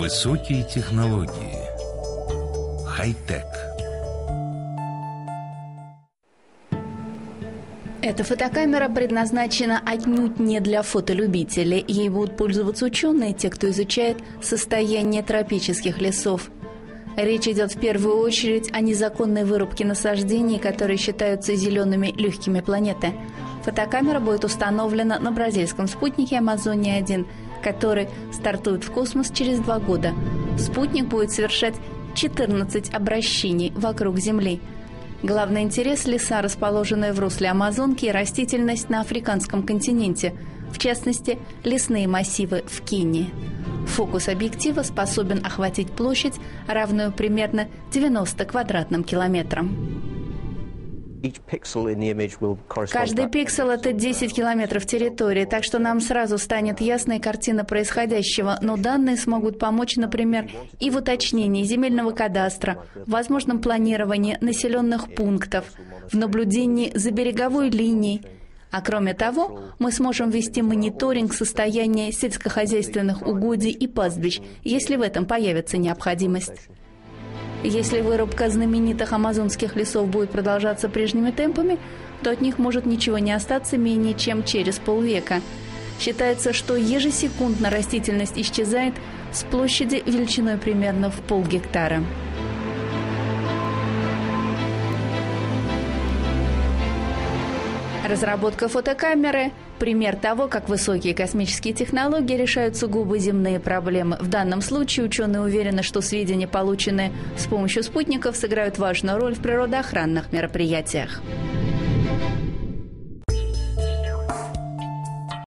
Высокие технологии. Хай-тек. Эта фотокамера предназначена отнюдь не для фотолюбителей. Ей будут пользоваться ученые, те, кто изучает состояние тропических лесов. Речь идет в первую очередь о незаконной вырубке насаждений, которые считаются зелеными легкими планеты. Фотокамера будет установлена на бразильском спутнике «Амазония-1», который стартует в космос через два года. Спутник будет совершать 14 обращений вокруг Земли. Главный интерес – леса, расположенные в русле Амазонки, и растительность на африканском континенте, в частности, лесные массивы в Кении. Фокус объектива способен охватить площадь, равную примерно 90 квадратным километрам. Каждый пиксель – это 10 километров территории, так что нам сразу станет ясная картина происходящего, но данные смогут помочь, например, и в уточнении земельного кадастра, в возможном планировании населенных пунктов, в наблюдении за береговой линией. А кроме того, мы сможем вести мониторинг состояния сельскохозяйственных угодий и пастбищ, если в этом появится необходимость. Если вырубка знаменитых амазонских лесов будет продолжаться прежними темпами, то от них может ничего не остаться менее чем через полвека. Считается, что ежесекундно растительность исчезает с площади величиной примерно в полгектара. Разработка фотокамеры – пример того, как высокие космические технологии решают сугубо земные проблемы. В данном случае ученые уверены, что сведения, полученные с помощью спутников, сыграют важную роль в природоохранных мероприятиях.